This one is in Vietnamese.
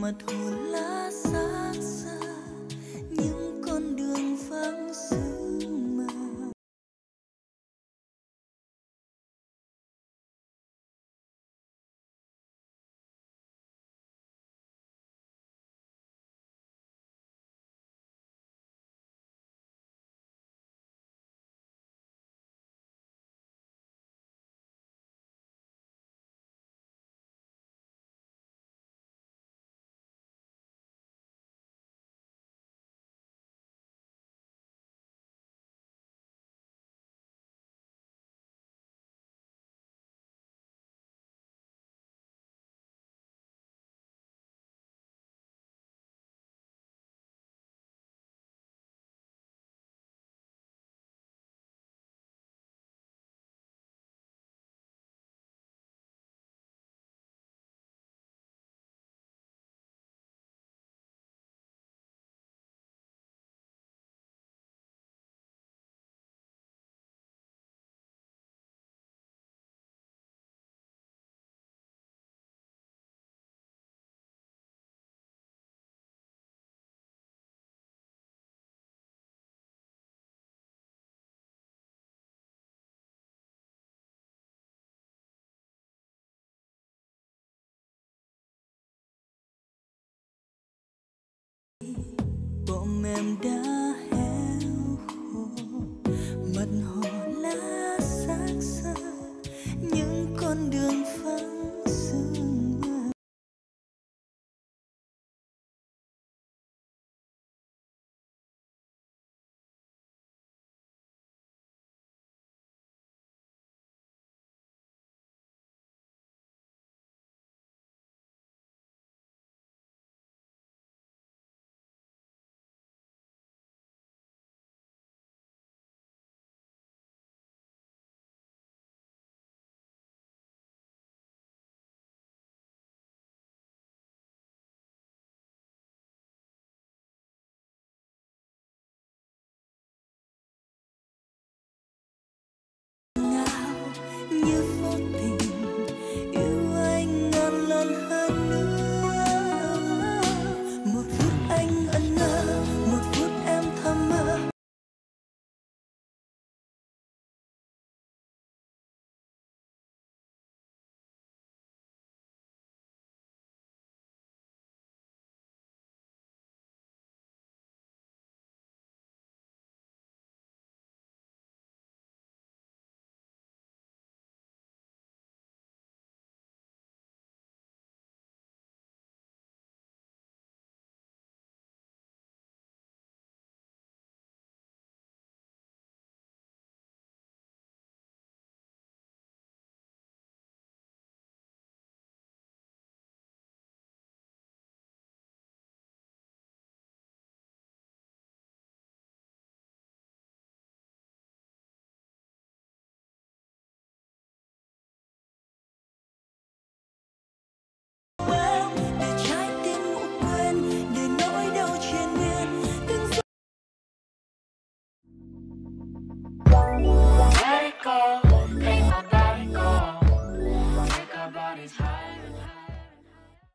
mất hồn em đã